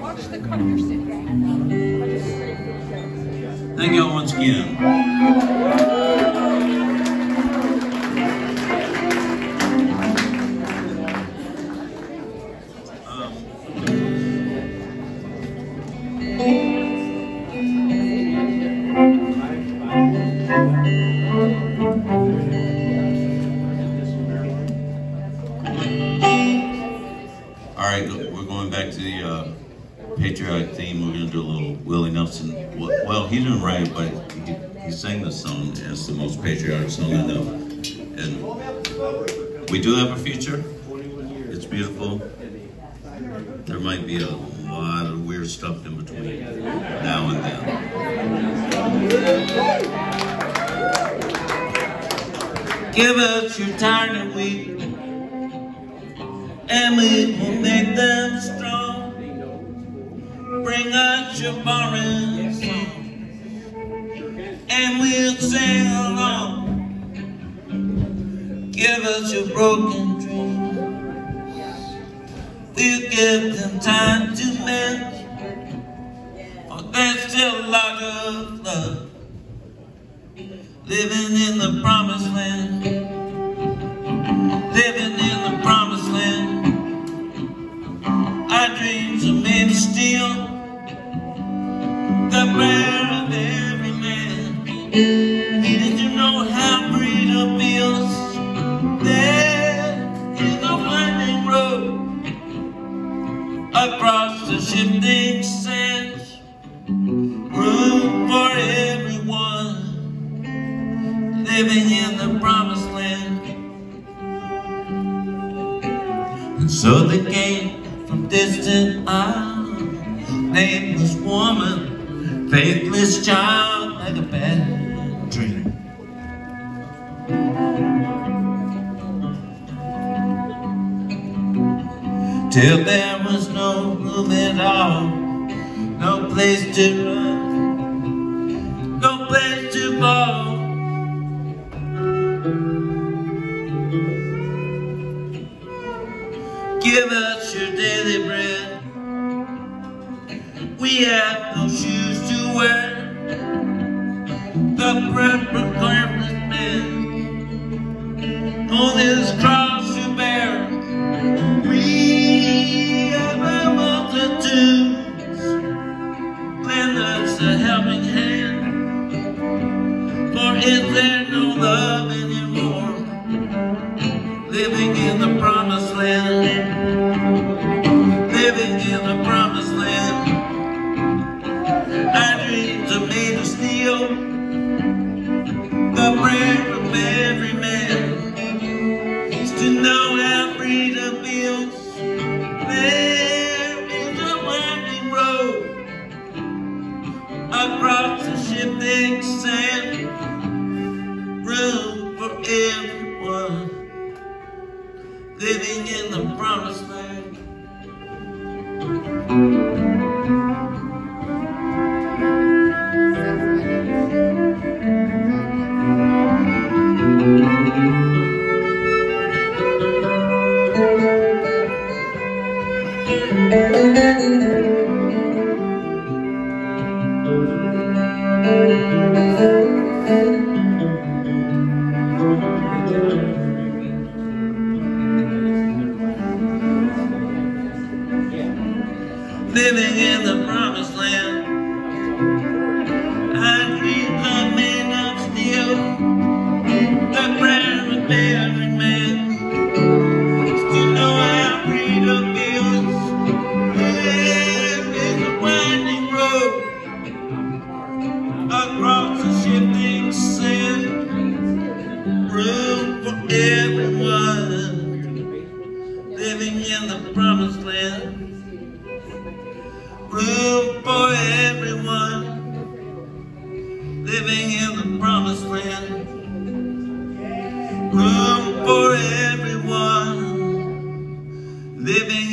Watch the City. Thank y'all once again. All right, we're going back to the uh, patriotic theme. We're to do a little Willie Nelson. Well, he didn't write it, but he, he sang this song. It's the most patriotic song I know. And we do have a future. It's beautiful. There might be a lot of weird stuff in between now and then. Give us your time and we and we will make them strong. Bring us your song, and we'll sing along. Give us your broken dreams. We'll give them time to mend, for there's still a lot of love living in the promised land. Did you know how freedom feels? There is a winding road across the shifting sands. Room for everyone living in the promised land. And so they came from distant isles, nameless woman, faithless child, like a bad dream. Till there was no room at all, no place to run, no place to fall. Give us your daily bread. We have no shoes to wear. The bread proclaims across the shifting sand. Room for everyone living in the promised land. living in the promised land. I dream of men of steel, the brand of bearing man. Still, know I read of fields, there is a winding road across the shifting sand, room for everyone. living